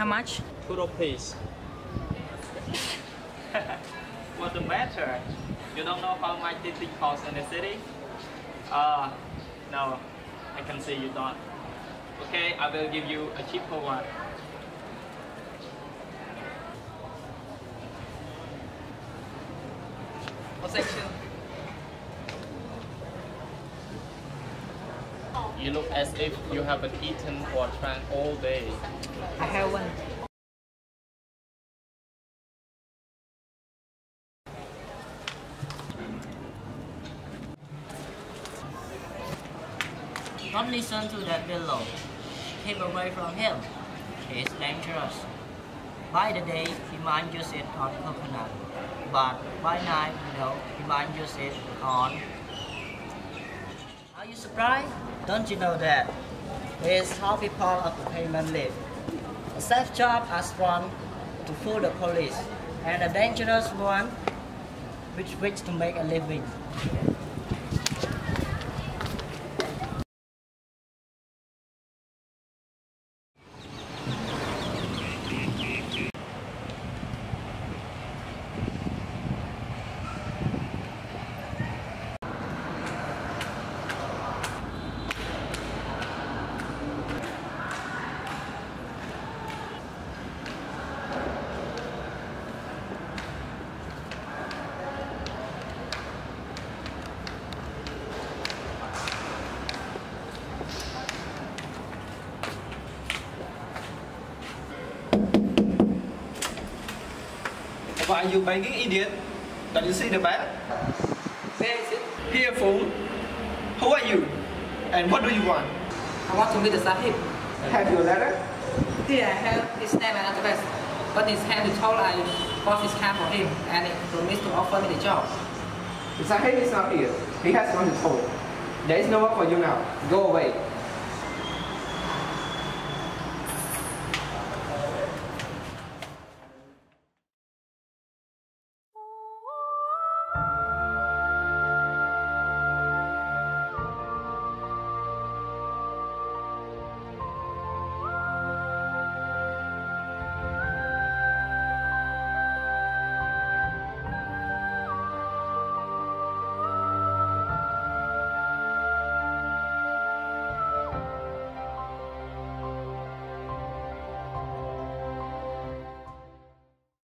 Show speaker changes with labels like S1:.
S1: How much?
S2: Two rupees. What's the matter? You don't know how much this thing costs in the city? Uh, no, I can see you don't. Okay, I will give you a cheaper one. You look as if you haven't eaten or drank all day.
S3: Don't listen to that fellow. Keep away from him. He is dangerous. By the day, he might use it on coconut. But by night, you know, he might use it on... Are you surprised? Don't you know that? It's how people of the payment live. A safe job as one to fool the police, and a dangerous one which wish to make a living.
S4: Why are you begging, idiot? Don't you see the bag?
S1: Where is it?
S4: Here, fool. Who are you? And what do you want?
S1: I want to meet the Sahib.
S4: Have your letter?
S1: Here I have his name and address. But his hand is told I bought his car for him and he promised to offer me the job.
S4: The Sahib is not here. He has gone to home. There is no work for you now. Go away.